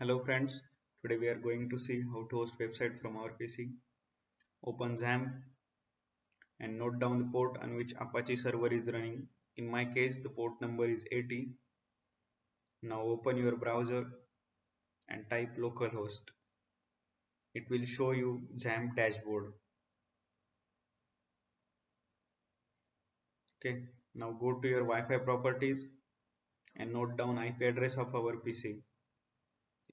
Hello friends, today we are going to see how to host website from our PC. Open XAMPP and note down the port on which Apache server is running. In my case the port number is 80. Now open your browser and type localhost. It will show you XAMPP dashboard. Okay, now go to your Wi-Fi properties and note down IP address of our PC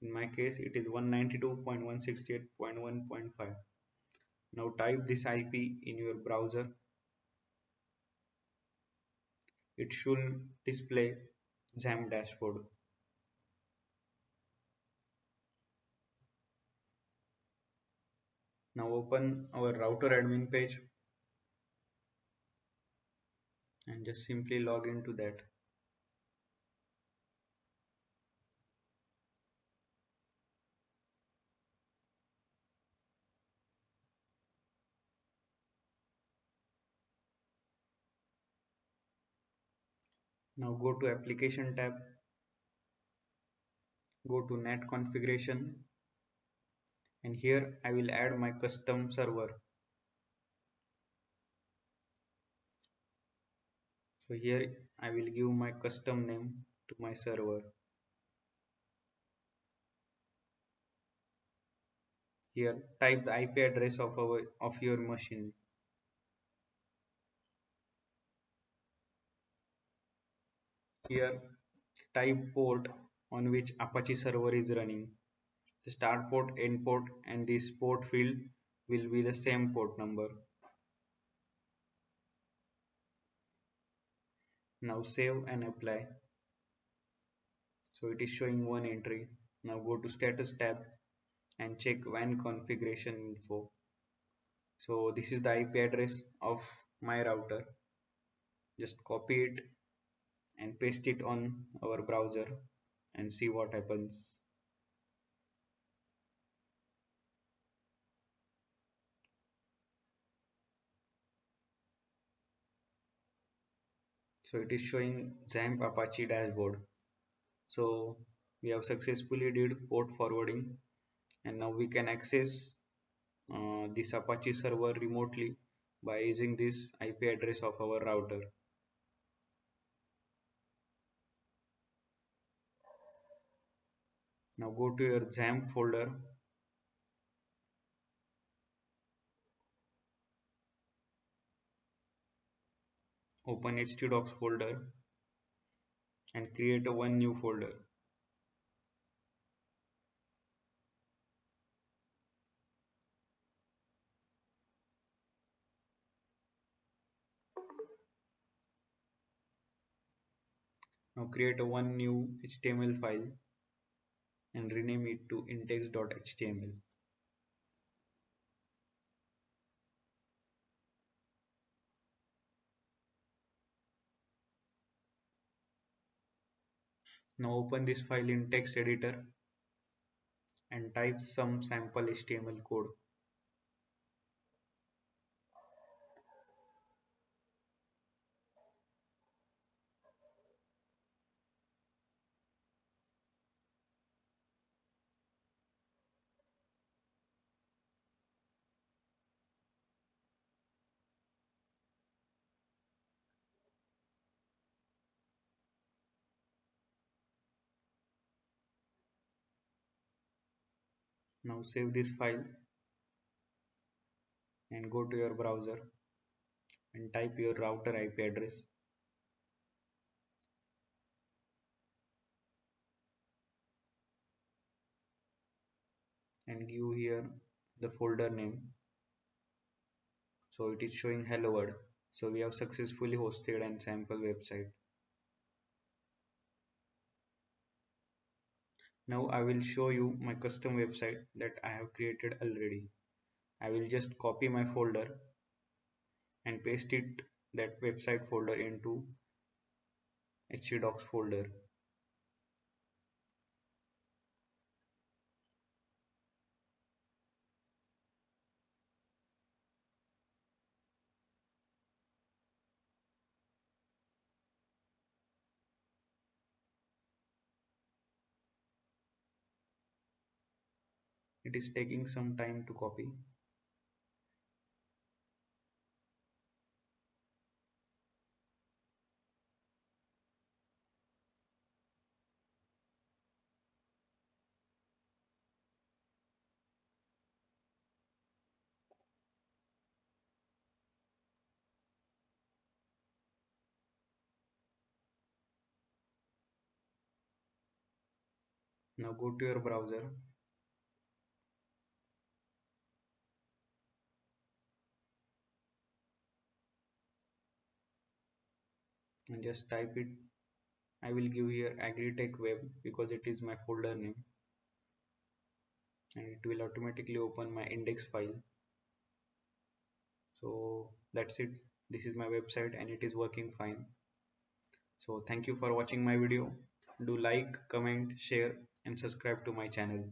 in my case it is 192.168.1.5 now type this IP in your browser. It should display XAMPP dashboard. Now open our router admin page and just simply log into that now go to application tab. Go to NAT configuration. And here I will add my custom server. So here I will give my custom name to my server. Here type the IP address of our of your machine Here, type port on which Apache server is running. The start port, end port and this port field will be the same port number. Now save and apply. So it is showing one entry. Now go to status tab and check WAN configuration info. So this is the IP address of my router. Just copy it and paste it on our browser and see what happens. So it is showing XAMPP Apache dashboard. So we have successfully did port forwarding and now we can access uh, this Apache server remotely by using this IP address of our router now go to your XAMPP folder. Open htdocs folder and create a one new folder. Now create a one new html file and rename it to index.html. Now open this file in text editor and type some sample HTML code. Now save this file and go to your browser and type your router IP address. And give here the folder name. So it is showing hello world. So we have successfully hosted an sample website Now I will show you my custom website that I have created already. I will just copy my folder and paste it that website folder into htdocs folder. It is taking some time to copy. Now go to your browser and just type it. I will give here agritech web because it is my folder name. And it will automatically open my index file. So that's it. This is my website and it is working fine. So thank you for watching my video. Do like comment share and subscribe to my channel